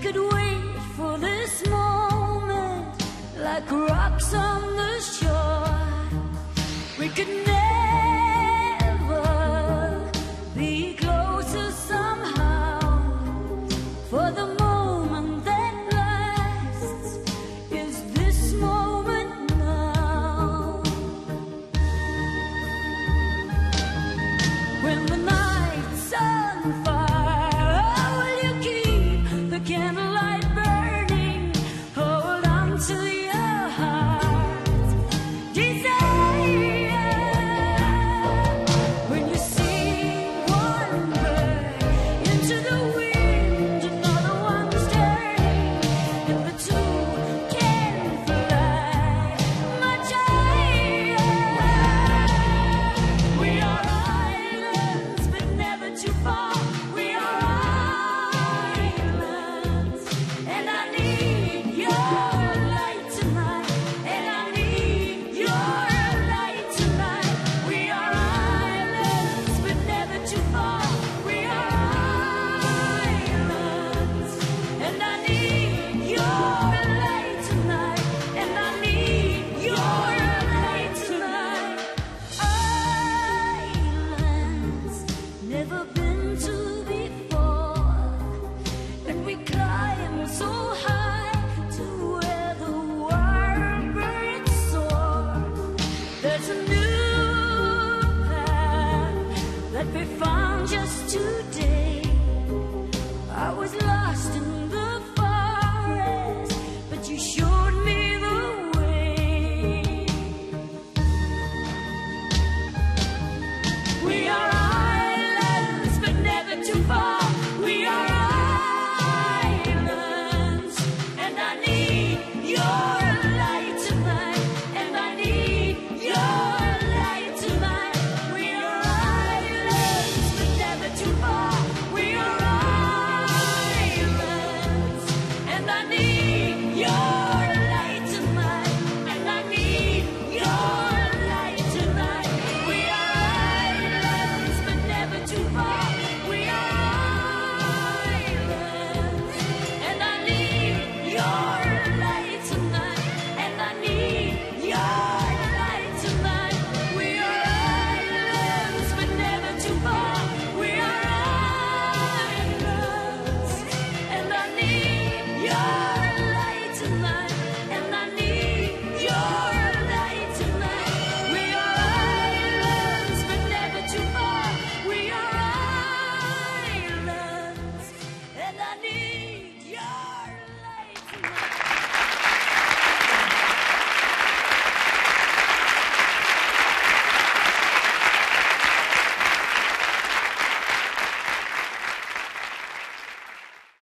could wait for this moment like rocks on the shore. We could never.